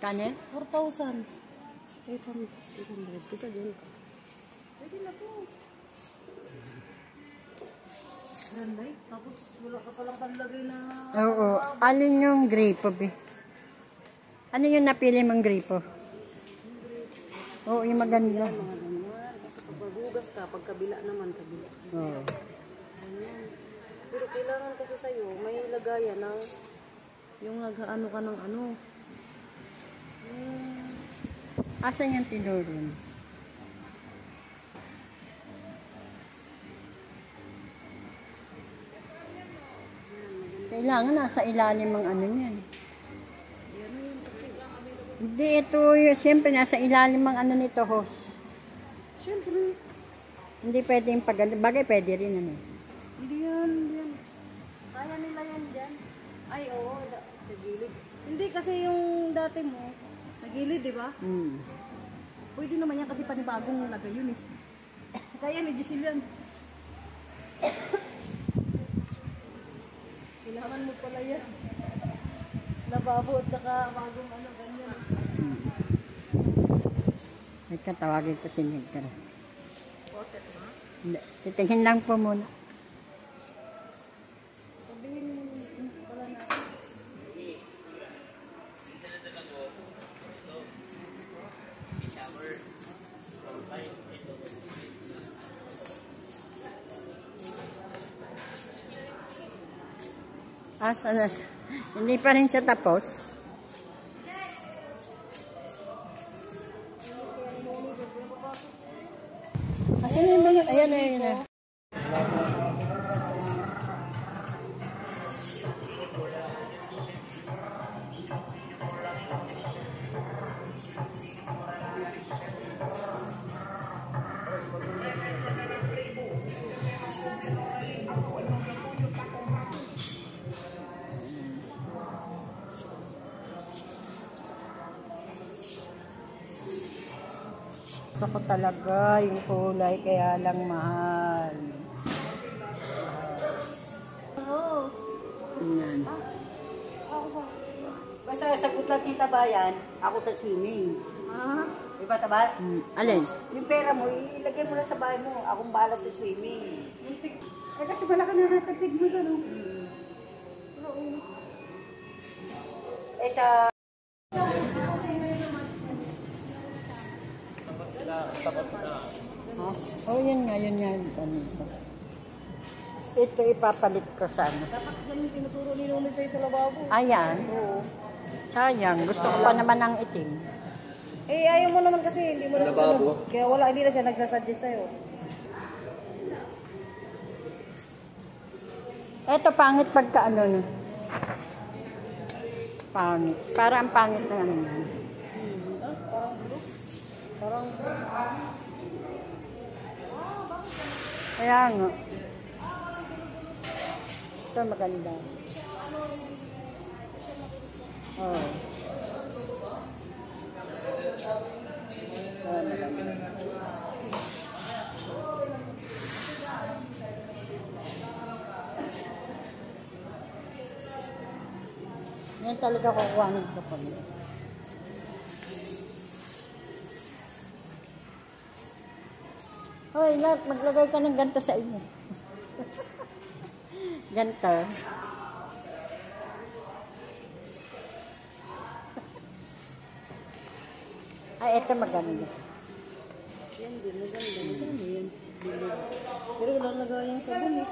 Yan? 4,000. 800. 800. Kasi ganun ka. Pwede na po. Granday. Tapos wala ka palang panlagay na... Oo. Alin yung grape, be? Ano yung napili mong grape? Oo, yung maganda. Mga ganyan. Kasi pag maghugas ka, pag kabila naman, kabila. Oo. Ayan. Pero kailangan kasi sa'yo, may lagayan ng yung nag-ano ka ng ano. Asan yung tinuron? Kailangan nasa ilalim ng ano yan. Hindi, ito, siyempre nasa ilalim ng ano nito, host. Siyempre. Hindi pwede yung pag Bagay, pwede rin ano. Hindi yan, hindi yan. Kaya nila yan dyan. Ay, oo, sa gilid. Hindi kasi yung dati mo, gilid, di ba? Hmm. Pwede naman yan kasi panibagong lagay yun eh. Kaya ni Giselle yan. Kailangan mo pala yan. Lababo at saka bagong ano, ganyan. Ito, tawagin ko si Nigger. Na. Hindi, Titingin lang po muna. Sabihin mo yun pala na. Asa na siya? Hindi pa rin siya tapos. Asan yung mga? Ayan, ayan, ayan. Gusto ko talaga yung kulay, kaya lang mahal. Oo. Ayan. Basta sa Putlat Tita Bayan, ako sa swimming. Ah, Diba taba? Hmm, alin? Yung pera mo, ilagay mo lang sa bahay mo. Akong bahala sa swimming. Eh kasi malaki na natagpig mo doon. Oo. Eh sa... Oh, oh yun nga, yun nga. Ano ito. Ito ipapalit ko sa ano. Dapat ganun tinuturo ni Lolo sa'yo sa lababo. Ayan. Sayang, gusto ko pa naman ng itim. Eh, ayaw mo naman kasi, hindi mo naman sunod. Kaya wala, hindi na siya nagsasuggest sa'yo. Ito pangit pagka ano no. Pangit. Para ang pangit na ano. Parang Kaya nga. Ito maganda. Oh. Ito. Yan talaga kukuha ng dokument. Hoy, Lat, maglagay ka ng ganto sa inyo. ganto. Ay, ito maganda. yan din, maganda, maganda yan. Pero wala lagayan sa bumi.